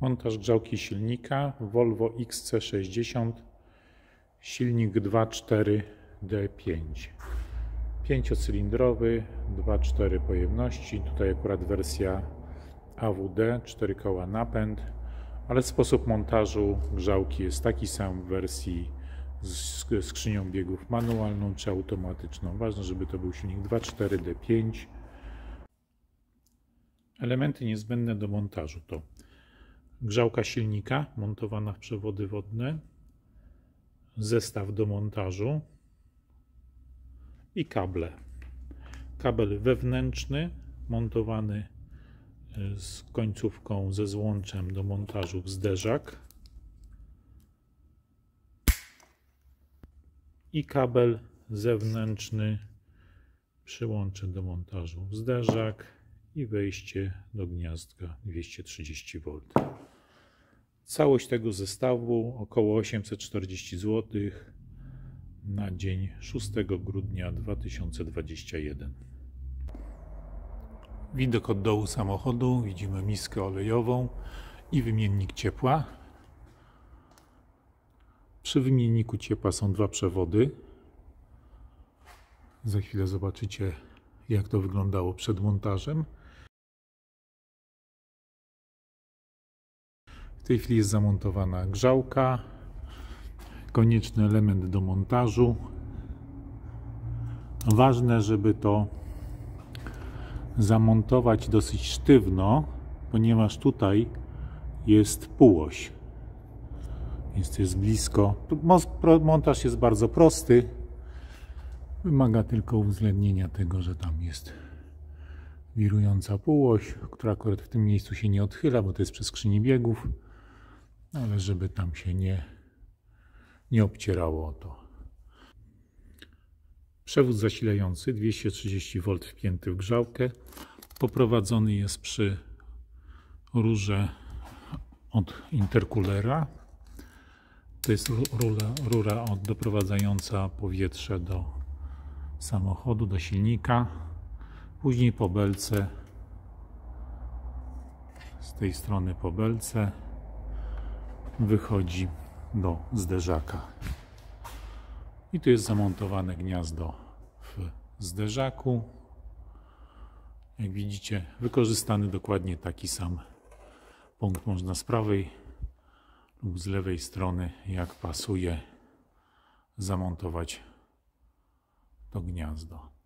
Montaż grzałki silnika Volvo XC60 silnik 2.4D5 pięciocylindrowy 2.4 pojemności tutaj akurat wersja AWD 4 koła napęd ale sposób montażu grzałki jest taki sam w wersji z skrzynią biegów manualną czy automatyczną. Ważne żeby to był silnik 2.4D5 Elementy niezbędne do montażu to grzałka silnika montowana w przewody wodne, zestaw do montażu i kable. Kabel wewnętrzny montowany e, z końcówką ze złączem do montażu w zderzak i kabel zewnętrzny przyłącze do montażu w zderzak i wejście do gniazdka 230V. Całość tego zestawu około 840 zł na dzień 6 grudnia 2021. Widok od dołu samochodu, widzimy miskę olejową i wymiennik ciepła. Przy wymienniku ciepła są dwa przewody. Za chwilę zobaczycie jak to wyglądało przed montażem. Tej chwili jest zamontowana grzałka, konieczny element do montażu. Ważne, żeby to zamontować dosyć sztywno, ponieważ tutaj jest półoś. Więc jest blisko. Montaż jest bardzo prosty. Wymaga tylko uwzględnienia tego, że tam jest wirująca półoś, która akurat w tym miejscu się nie odchyla, bo to jest przy skrzyni biegów ale żeby tam się nie, nie obcierało o to. Przewód zasilający 230V wpięty w grzałkę. Poprowadzony jest przy rurze od interkulera. To jest rura, rura od doprowadzająca powietrze do samochodu, do silnika. Później po belce, z tej strony po belce wychodzi do zderzaka. I tu jest zamontowane gniazdo w zderzaku. Jak widzicie, wykorzystany dokładnie taki sam punkt można z prawej lub z lewej strony, jak pasuje, zamontować to gniazdo.